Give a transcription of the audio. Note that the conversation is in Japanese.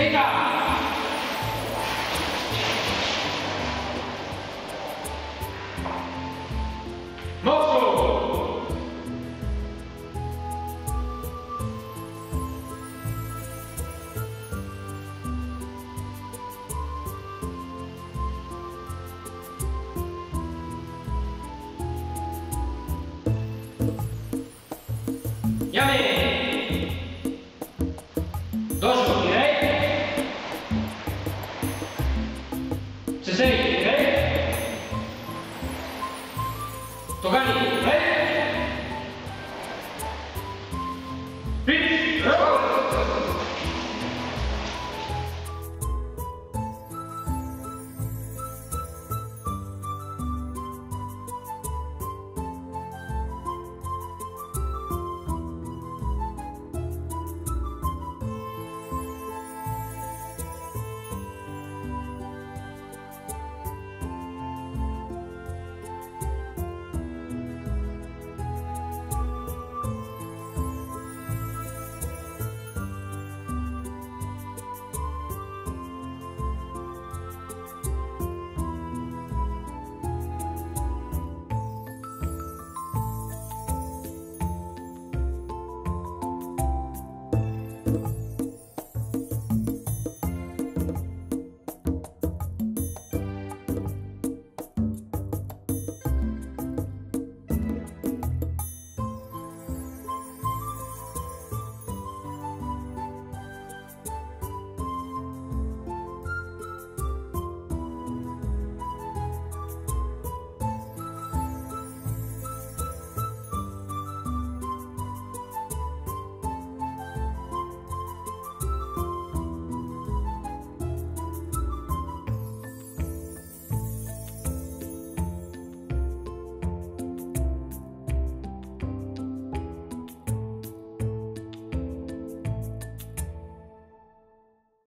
変化やめ。To say,